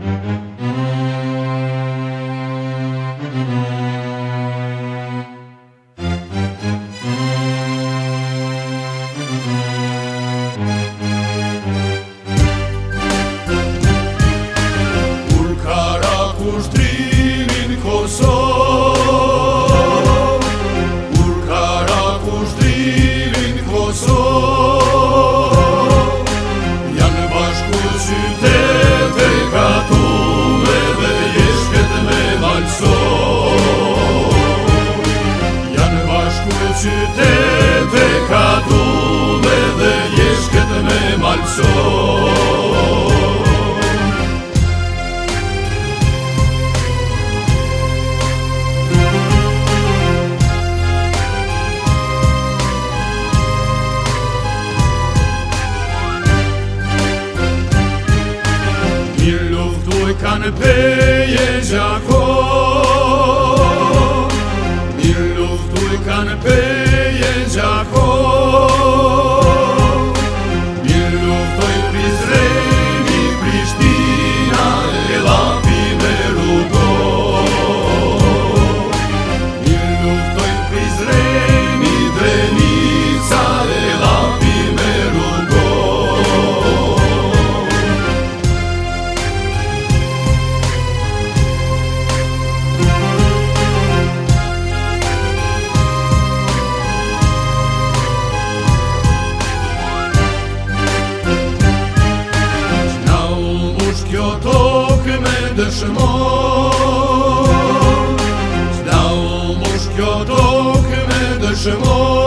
Thank you. te te ka du me dhe jesh këtë me malëson Një luftu e kanë peje gjakon Jago. ודשמו דאו מושקיות אוקמי דשמו